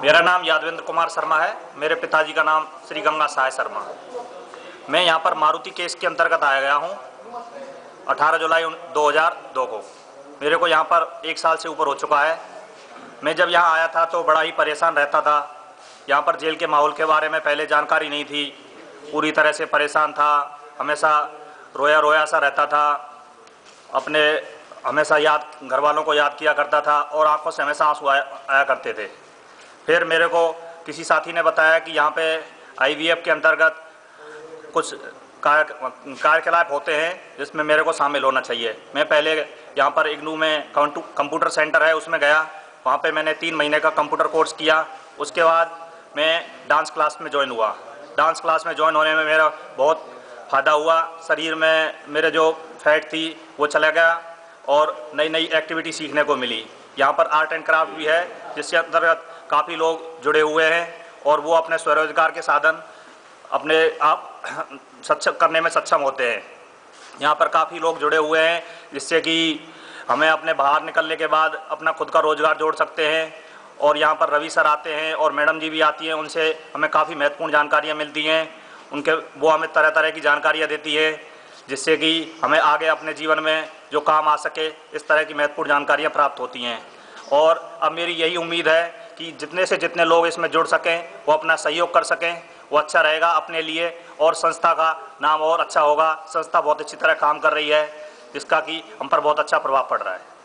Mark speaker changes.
Speaker 1: मेरा नाम यादवेंद्र कुमार शर्मा है। मेरे पिताजी का नाम श्री गंगा सहाय शर्मा। मैं यहाँ पर मारुति केस के अंतर्गत आया गया हूँ 18 जुलाई 2002 को। मेरे को यहाँ पर एक साल से ऊपर हो चुका है। मैं जब यहाँ आया था तो बड़ा ही परेशान रहता था। यहाँ पर जेल के माहौल के बारे में पहले जानकारी नहीं थी। पूरी तरह से परेशान था। हमेशा रोया रोया सा रहता था। अपने हमेशा याद घर वालों को याद किया करता था और आँखों से हमेशा आँसू आया, आया करते थे। फिर मेरे को किसी साथी ने बताया कि यहाँ पे आईवीएफ के अंतर्गत कुछ कार्य, कार्यकलाप होते हैं जिसमें मेरे को शामिल होना चाहिए। मैं पहले यहाँ पर इग्नू में कंप्यूटर सेंटर है, उसमें गया। वहाँ पे मैंने तीन महीने का कंप्यूटर कोर्स किया। उसके बाद मैं डांस क्लास में ज्वाइन हुआ। डांस क्लास में ज्वाइन होने में मेरा बहुत फ़ायदा हुआ। शरीर में मेरे जो फैट थी, वो चला गया और नई नई एक्टिविटी सीखने को मिली। यहाँ पर आर्ट एंड क्राफ्ट भी है, जिसके अंतर्गत काफ़ी लोग जुड़े हुए हैं और वो अपने स्वरोजगार के साधन अपने आप सक्षम करने में सक्षम होते हैं। यहाँ पर काफ़ी लोग जुड़े हुए हैं, जिससे कि हमें अपने बाहर निकलने के बाद अपना खुद का रोज़गार जोड़ सकते हैं और यहाँ पर रवि सर आते हैं और मैडम जी भी आती हैं, उनसे हमें काफ़ी महत्वपूर्ण जानकारियाँ मिलती हैं। उनके, वो हमें तरह तरह की जानकारियाँ देती है, जिससे कि हमें आगे अपने जीवन में जो काम आ सके, इस तरह की महत्वपूर्ण जानकारियाँ प्राप्त होती हैं। और अब मेरी यही उम्मीद है कि जितने से जितने लोग इसमें जुड़ सकें, वो अपना सहयोग कर सकें, वो अच्छा रहेगा अपने लिए और संस्था का नाम और अच्छा होगा। संस्था बहुत अच्छी तरह काम कर रही है, जिसका कि हम पर बहुत अच्छा प्रभाव पड़ रहा है।